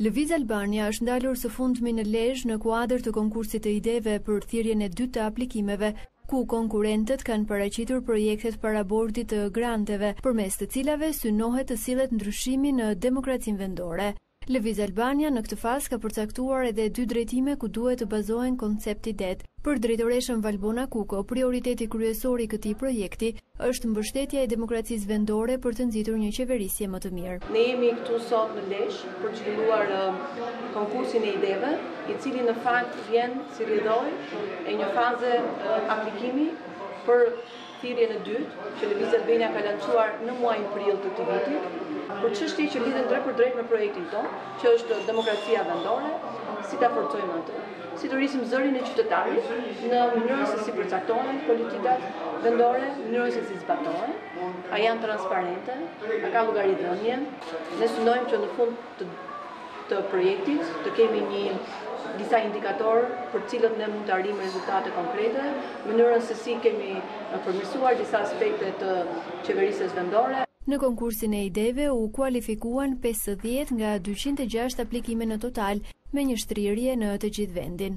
Lëviz Albania është ndalur së fundmi në Lezhë në kuadër të konkursit të ideve për thirrjen e dytë të aplikimeve, ku konkurrentët kanë paraqitur projektet para bordit të granteve, përmes të cilave synohet të sillet ndryshimi në demokracinë vendore. Lëviz Albania në këtë fazë ka përcaktuar edhe dy drejtime ku duhet të bazohen koncept-idetë. Për drejtoreshën Valbona Kuko, prioriteti kryesor i këtij projekti Është mbështetja e demokracisë vendore për të nxitur një qeverisje më të mirë. Ne jemi këtu sot në Lezhë për të zhvilluar konkursin e ideve, i cili në fakt vjen si rrjedhojë e një faze aplikimi për thirrjen e dytë, që Lëviz Albania ka lançuar në muajin prill të këtij viti, për çështje që lidhen drejtpërdrejt me projektin tonë, që është demokracia vendore, si ta forcojmë atë. Si të rrisim zërin e qytetarit në mënyrën se si përcaktohen politikat vendore, në mënyrën se si zbatohen, a janë transparente, a ka llogaridhënie. Ne synojmë që në fund të, të projektit të kemi një disa indikatorë për të cilët ne mund të arrijmë rezultate konkrete, mënyrën se si kemi përmirësuar disa aspekte të qeverisjes vendore. Në konkursin e ideve u kualifikuan pesëdhjetë nga dyqind e gjashtë aplikime në total, me një shtrirje në të gjithë vendin.